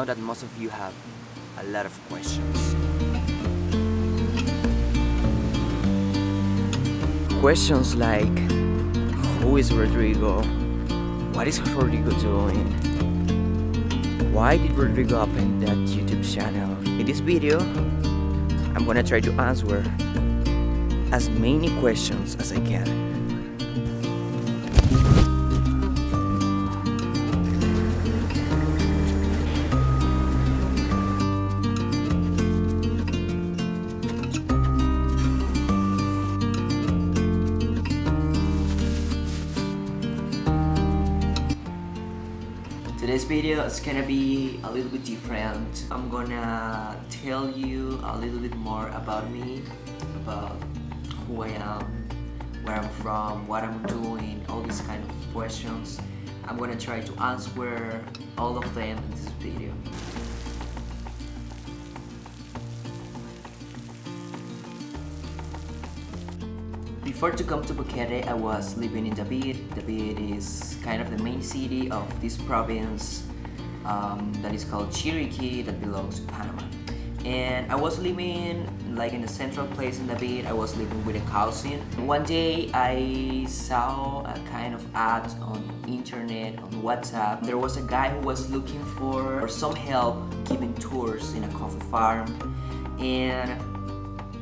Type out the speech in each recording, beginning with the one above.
Know that most of you have a lot of questions. Questions like Who is Rodrigo? What is Rodrigo doing? Why did Rodrigo open that YouTube channel? In this video, I'm gonna try to answer as many questions as I can. Today's video is gonna be a little bit different. I'm gonna tell you a little bit more about me, about who I am, where I'm from, what I'm doing, all these kind of questions. I'm gonna try to answer all of them in this video. Before to come to Boquete, I was living in David. David is kind of the main city of this province um, that is called Chiriqui that belongs to Panama. And I was living like in a central place in David. I was living with a cousin. One day I saw a kind of ad on internet, on WhatsApp. There was a guy who was looking for some help giving tours in a coffee farm. And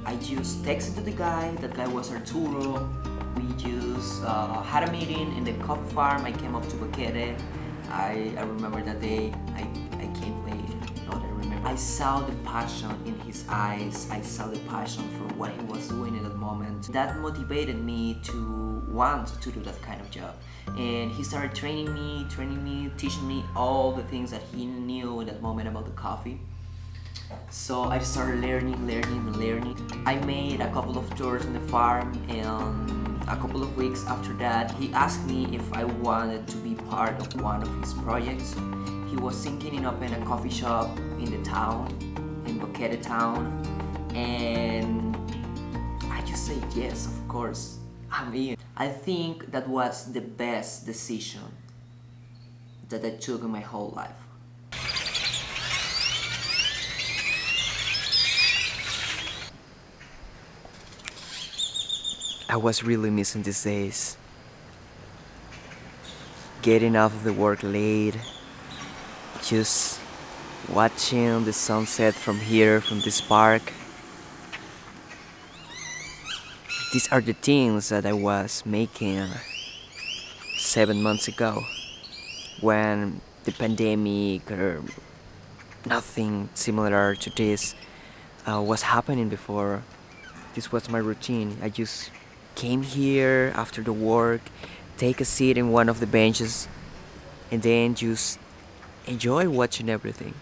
I just texted to the guy, that guy was Arturo. We just uh, had a meeting in the coffee farm. I came up to Boquete. I, I remember that day I, I came late, not I remember. I saw the passion in his eyes. I saw the passion for what he was doing in that moment. That motivated me to want to do that kind of job. And he started training me, training me, teaching me all the things that he knew in that moment about the coffee. So I started learning, learning, learning. I made a couple of tours in the farm and a couple of weeks after that he asked me if I wanted to be part of one of his projects. He was thinking in opening a coffee shop in the town, in Boquete town and I just said yes, of course, I'm in. I think that was the best decision that I took in my whole life. I was really missing these days. Getting off of the work late, just watching the sunset from here, from this park. These are the things that I was making seven months ago when the pandemic or nothing similar to this uh, was happening before. This was my routine. I just came here after the work, take a seat in one of the benches, and then just enjoy watching everything.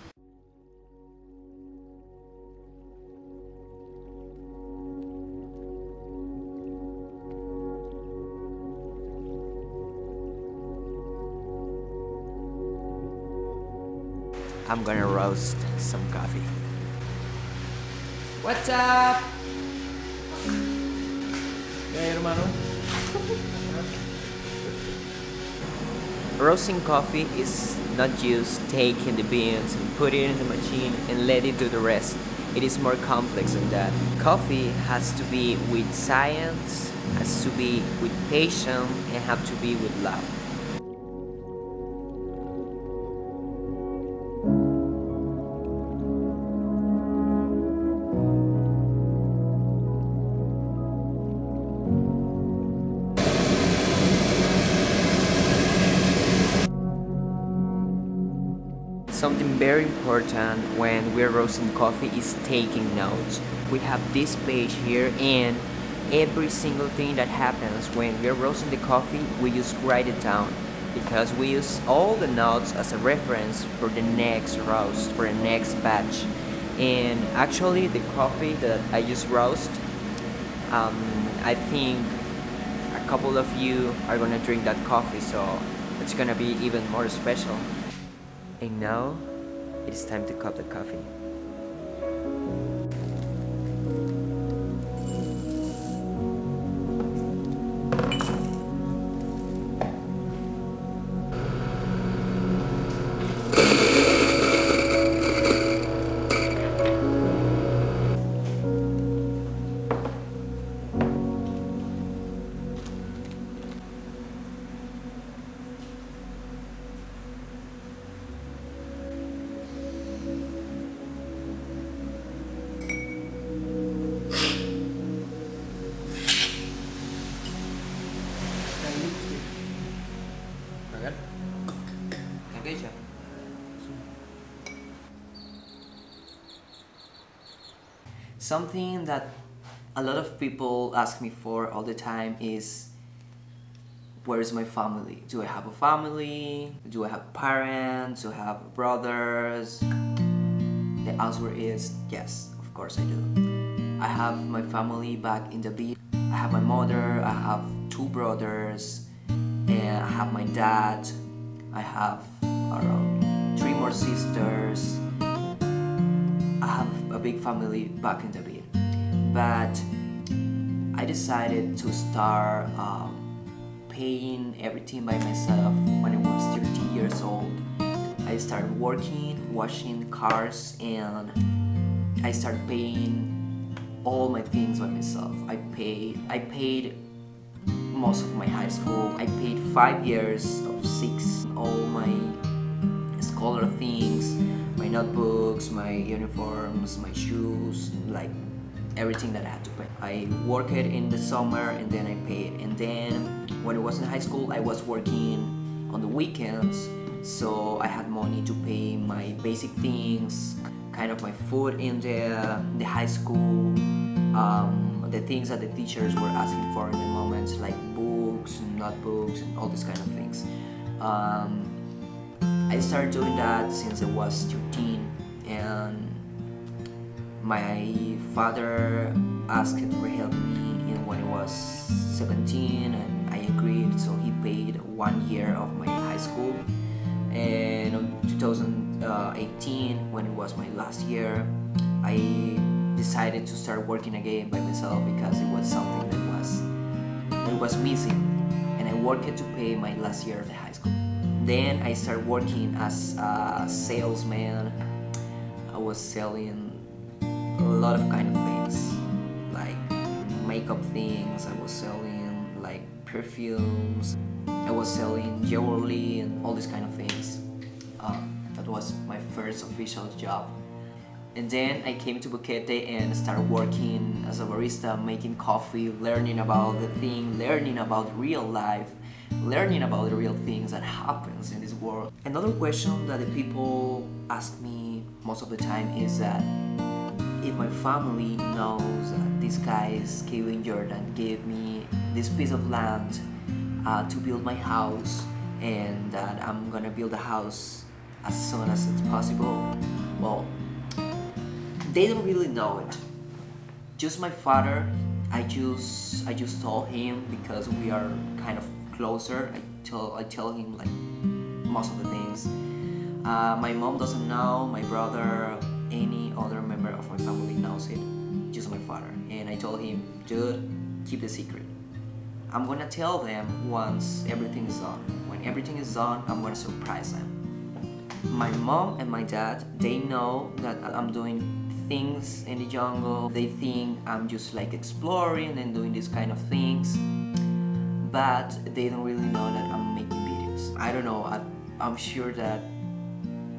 I'm gonna roast some coffee. What's up? Eh, hermano. Roasting coffee is not just taking the beans and putting it in the machine and let it do the rest. It is more complex than that. Coffee has to be with science, has to be with patience, and have to be with love. Something very important when we're roasting coffee is taking notes. We have this page here and every single thing that happens when we're roasting the coffee, we just write it down because we use all the notes as a reference for the next roast, for the next batch. And actually the coffee that I just roast, um, I think a couple of you are gonna drink that coffee so it's gonna be even more special. And now it is time to cup the coffee. something that a lot of people ask me for all the time is where is my family? Do I have a family? Do I have parents? Do I have brothers? The answer is yes, of course I do. I have my family back in the beach. I have my mother, I have two brothers, and I have my dad. I have around three more sisters. I have a big family back in David. But I decided to start um, paying everything by myself when I was 13 years old. I started working, washing cars, and I started paying all my things by myself. I paid I paid most of my high school. I paid five years of six all my scholar things, my notebooks, my uniforms, my shoes, like everything that I had to pay. I worked in the summer and then I paid. And then when I was in high school, I was working on the weekends. So I had money to pay my basic things, kind of my food in the, the high school, um, the things that the teachers were asking for in the moments, like books, notebooks, and all these kind of things. Um, I started doing that since I was 13 and my father asked for help me in when I was 17 and I agreed so he paid one year of my high school and in 2018 when it was my last year I decided to start working again by myself because it was something that was that was missing. And I worked to pay my last year of high school. Then I started working as a salesman. I was selling a lot of kind of things like makeup things. I was selling like perfumes. I was selling jewelry and all these kind of things. Um, that was my first official job and then I came to Boquete and started working as a barista, making coffee, learning about the thing, learning about real life, learning about the real things that happens in this world. Another question that the people ask me most of the time is that if my family knows that this guy is Kevin Jordan gave me this piece of land uh, to build my house and that I'm gonna build a house as soon as it's possible, well, they don't really know it. Just my father, I just I just told him because we are kind of closer. I tell I tell him like most of the things. Uh, my mom doesn't know. My brother, any other member of my family knows it, just my father. And I told him, dude, keep the secret. I'm gonna tell them once everything is done. When everything is done, I'm gonna surprise them. My mom and my dad, they know that I'm doing things in the jungle. They think I'm just like exploring and doing these kind of things. But they don't really know that I'm making videos. I don't know, I, I'm sure that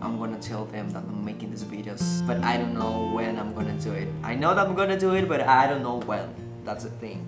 I'm gonna tell them that I'm making these videos, but I don't know when I'm gonna do it. I know that I'm gonna do it, but I don't know when. That's the thing.